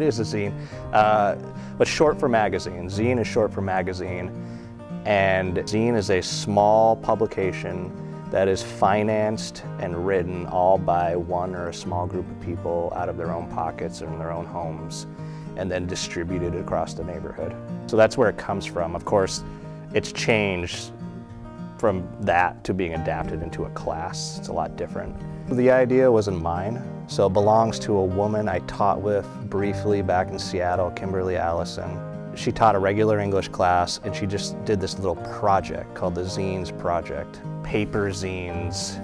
is a zine. Uh, but short for magazine. Zine is short for magazine. And zine is a small publication that is financed and written all by one or a small group of people out of their own pockets or in their own homes and then distributed across the neighborhood. So that's where it comes from. Of course, it's changed from that to being adapted into a class. It's a lot different. The idea wasn't mine, so it belongs to a woman I taught with briefly back in Seattle, Kimberly Allison. She taught a regular English class and she just did this little project called the Zines Project. Paper zines,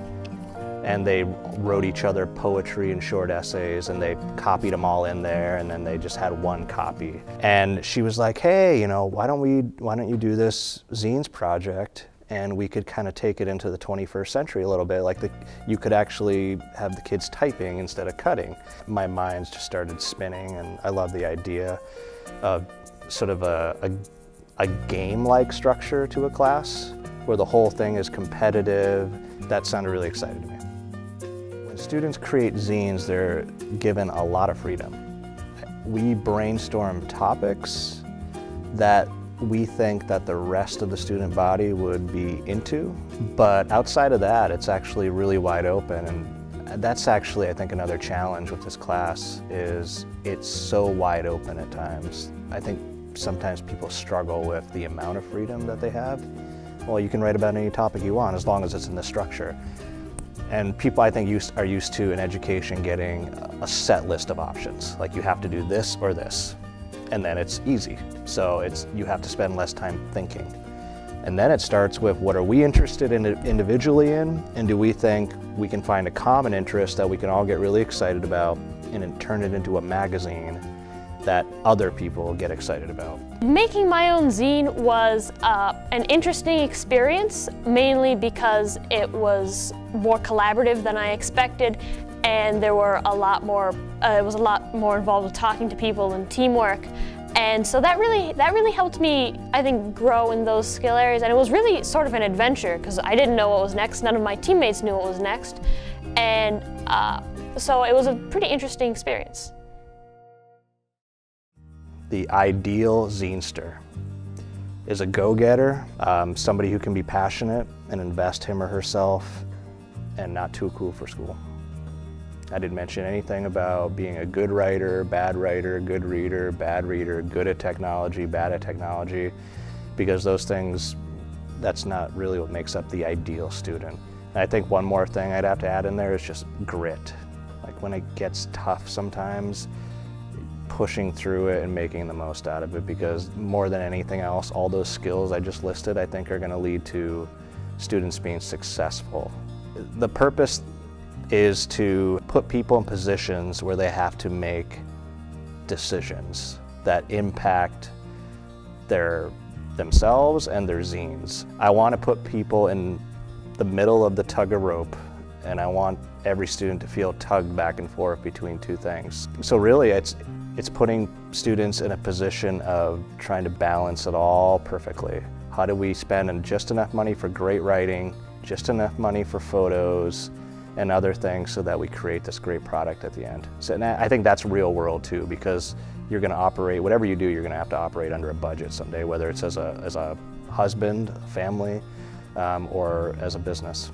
and they wrote each other poetry and short essays and they copied them all in there and then they just had one copy. And she was like, hey, you know, why don't we, why don't you do this zines project and we could kind of take it into the 21st century a little bit. Like the, you could actually have the kids typing instead of cutting. My mind's just started spinning and I love the idea of sort of a, a, a game-like structure to a class where the whole thing is competitive. That sounded really exciting to me. When students create zines, they're given a lot of freedom. We brainstorm topics that we think that the rest of the student body would be into. But outside of that, it's actually really wide open. And that's actually, I think, another challenge with this class is it's so wide open at times. I think sometimes people struggle with the amount of freedom that they have. Well, you can write about any topic you want as long as it's in the structure. And people, I think, used, are used to in education getting a set list of options. Like you have to do this or this and then it's easy. So it's you have to spend less time thinking. And then it starts with what are we interested in individually in, and do we think we can find a common interest that we can all get really excited about and turn it into a magazine that other people get excited about. Making my own zine was uh, an interesting experience, mainly because it was more collaborative than I expected and there were a lot more, uh, it was a lot more involved with talking to people and teamwork. And so that really, that really helped me, I think, grow in those skill areas. And it was really sort of an adventure because I didn't know what was next. None of my teammates knew what was next. And uh, so it was a pretty interesting experience. The ideal zinester is a go-getter, um, somebody who can be passionate and invest him or herself and not too cool for school. I didn't mention anything about being a good writer, bad writer, good reader, bad reader, good at technology, bad at technology, because those things, that's not really what makes up the ideal student. And I think one more thing I'd have to add in there is just grit. Like when it gets tough sometimes, pushing through it and making the most out of it because more than anything else, all those skills I just listed I think are going to lead to students being successful. The purpose is to put people in positions where they have to make decisions that impact their themselves and their zines. I want to put people in the middle of the tug of rope and I want every student to feel tugged back and forth between two things. So really it's it's putting students in a position of trying to balance it all perfectly. How do we spend just enough money for great writing, just enough money for photos, and other things so that we create this great product at the end. So and I think that's real world too because you're going to operate, whatever you do, you're going to have to operate under a budget someday, whether it's as a, as a husband, family, um, or as a business.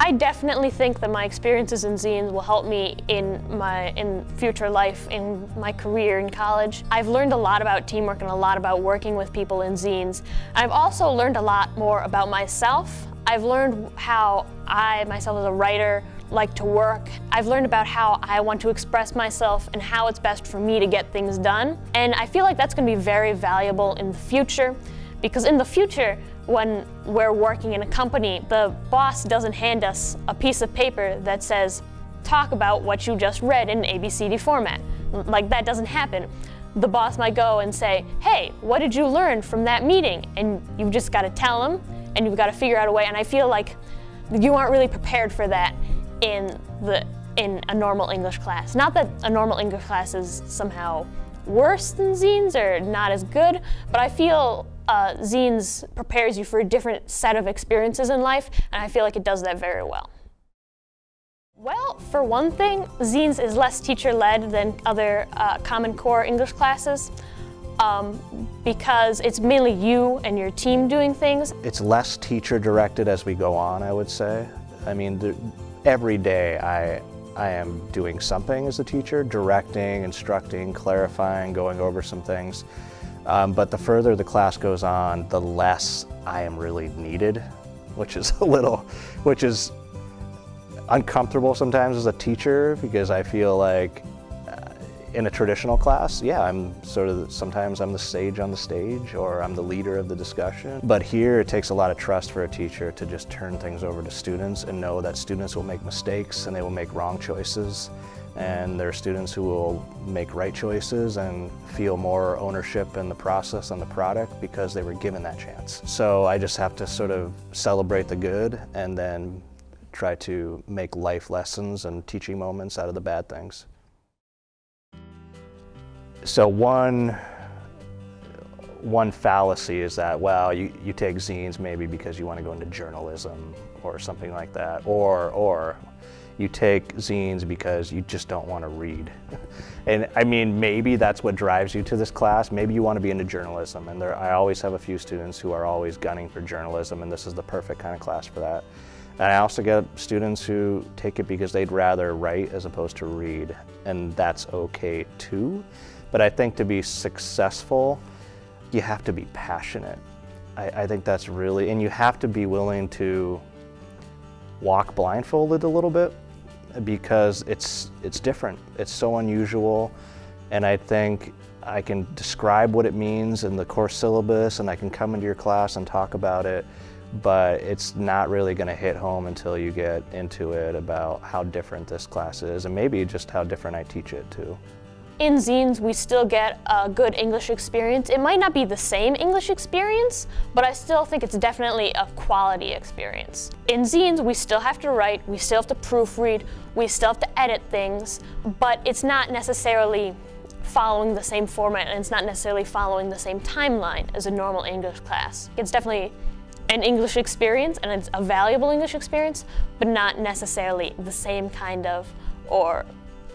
I definitely think that my experiences in zines will help me in my in future life, in my career in college. I've learned a lot about teamwork and a lot about working with people in zines. I've also learned a lot more about myself I've learned how I, myself as a writer, like to work. I've learned about how I want to express myself and how it's best for me to get things done. And I feel like that's going to be very valuable in the future because in the future, when we're working in a company, the boss doesn't hand us a piece of paper that says, talk about what you just read in ABCD format. Like that doesn't happen. The boss might go and say, hey, what did you learn from that meeting? And you've just got to tell them and you've got to figure out a way. And I feel like you aren't really prepared for that in the in a normal English class. Not that a normal English class is somehow worse than zines or not as good, but I feel uh, zines prepares you for a different set of experiences in life, and I feel like it does that very well. Well, for one thing, Zines is less teacher-led than other uh, Common Core English classes um, because it's mainly you and your team doing things. It's less teacher-directed as we go on, I would say. I mean, every day I, I am doing something as a teacher, directing, instructing, clarifying, going over some things. Um, but the further the class goes on, the less I am really needed, which is a little, which is uncomfortable sometimes as a teacher because I feel like in a traditional class, yeah, I'm sort of, sometimes I'm the sage on the stage or I'm the leader of the discussion. But here it takes a lot of trust for a teacher to just turn things over to students and know that students will make mistakes and they will make wrong choices. And there are students who will make right choices and feel more ownership in the process and the product because they were given that chance. So I just have to sort of celebrate the good and then try to make life lessons and teaching moments out of the bad things. So one, one fallacy is that, well, you, you take zines maybe because you want to go into journalism or something like that, or, or you take zines because you just don't want to read. and I mean, maybe that's what drives you to this class. Maybe you want to be into journalism. And there, I always have a few students who are always gunning for journalism, and this is the perfect kind of class for that. And I also get students who take it because they'd rather write as opposed to read, and that's okay too. But I think to be successful, you have to be passionate. I, I think that's really, and you have to be willing to walk blindfolded a little bit because it's, it's different. It's so unusual. And I think I can describe what it means in the course syllabus and I can come into your class and talk about it but it's not really going to hit home until you get into it about how different this class is and maybe just how different I teach it too. In zines, we still get a good English experience. It might not be the same English experience, but I still think it's definitely a quality experience. In zines, we still have to write, we still have to proofread, we still have to edit things, but it's not necessarily following the same format and it's not necessarily following the same timeline as a normal English class. It's definitely an English experience and it's a valuable English experience, but not necessarily the same kind of or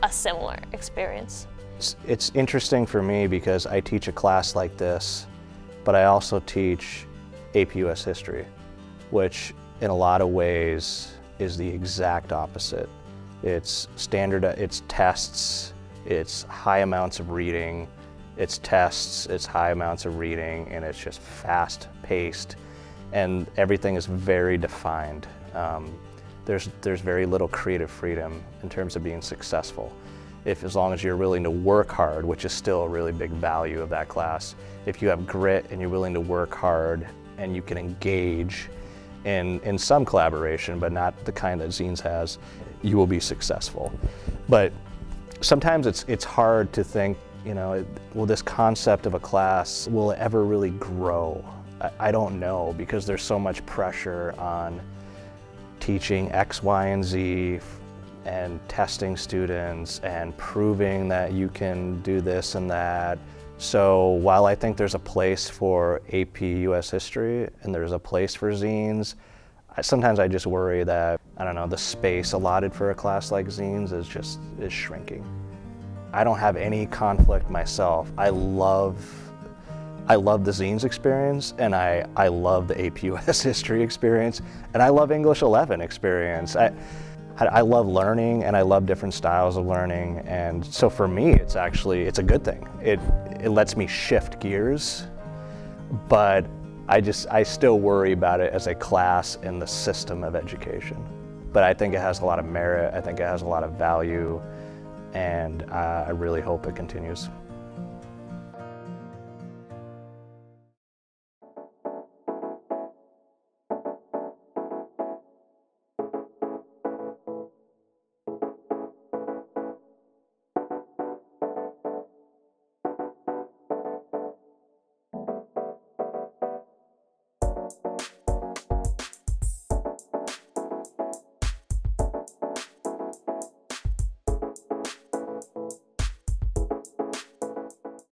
a similar experience. It's, it's interesting for me because I teach a class like this, but I also teach AP US history, which in a lot of ways is the exact opposite. It's standard, it's tests, it's high amounts of reading, it's tests, it's high amounts of reading, and it's just fast paced and everything is very defined. Um, there's, there's very little creative freedom in terms of being successful. If as long as you're willing to work hard, which is still a really big value of that class, if you have grit and you're willing to work hard and you can engage in, in some collaboration, but not the kind that Zines has, you will be successful. But sometimes it's, it's hard to think, you know, will this concept of a class, will it ever really grow? I don't know because there's so much pressure on teaching X, Y, and Z and testing students and proving that you can do this and that. So while I think there's a place for AP US history and there's a place for zines, I, sometimes I just worry that, I don't know, the space allotted for a class like zines is just, is shrinking. I don't have any conflict myself. I love I love the zines experience and I, I love the APUS history experience and I love English 11 experience. I, I love learning and I love different styles of learning and so for me it's actually it's a good thing. It it lets me shift gears but I just I still worry about it as a class in the system of education. But I think it has a lot of merit, I think it has a lot of value and uh, I really hope it continues.